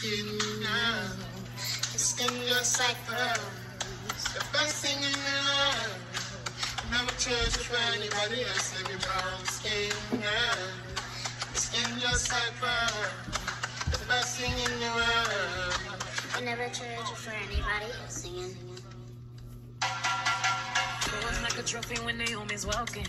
skin now. Your skin like pearls. The best thing in the world. Never you for anybody else. Me brown skin now. Your skin just like. The best thing in the world. I never trade for anybody else singing. Feels like a trophy when Naomi's walking.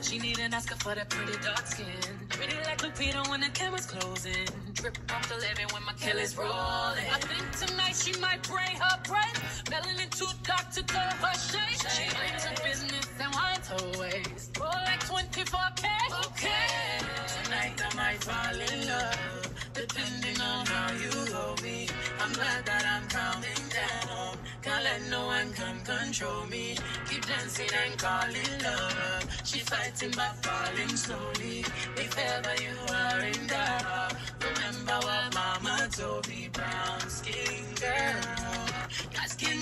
She need an Oscar for that pretty dark skin. Pretty like Lupita when the camera's closing. Off the levy when my Kelly's rolling. I think tonight she might break her brain. Melanin too dark to tell her shade. She brings her business and winds her ways. Roll like 24K. Okay. Tonight I might fall in love. Depending on how you hold me. I'm glad that I'm counting down. Can't let no one come control me. Keep dancing and calling love. She fighting but falling slowly. If ever you are in doubt,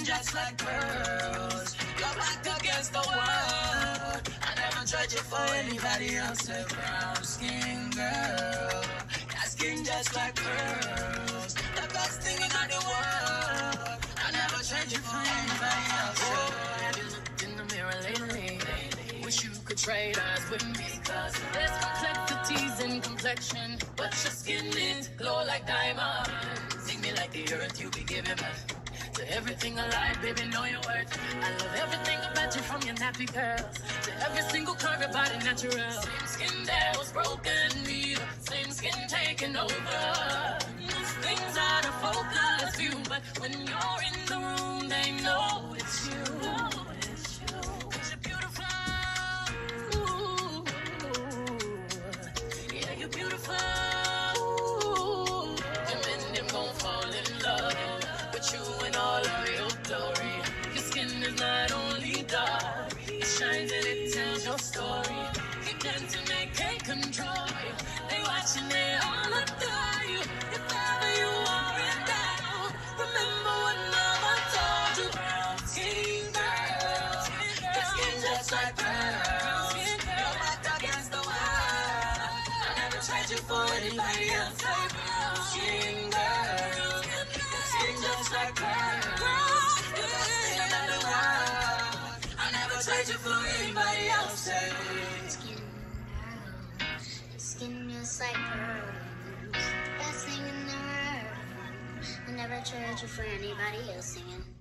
just like pearls. You're back against the world. I never tried you for anybody else. Brown skin girl. Got skin just like pearls. The best thing in the world. I never tried you for anybody else. Oh, have you looked in the mirror lately? Wish you could trade eyes with me. Cause there's complexities in complexion. But your skin is glow like diamonds. Make me like the earth you be giving birth. To everything alive, baby, know your worth. I love everything about you from your nappy curls to every single curve, your body natural. Same skin that was broken, me, same skin taking over. It and it tells your story. Keep dancing, they can't control you. They watching, they all adore you. If ever you are in doubt, remember what mama told you. Brown skin girl, your skin just like pearls. You're back against the wall. I never tried you for anybody else. Tried for anybody else. Eh? Skin skin just like pearls. Best thing in the world. I never trade you for anybody else singing.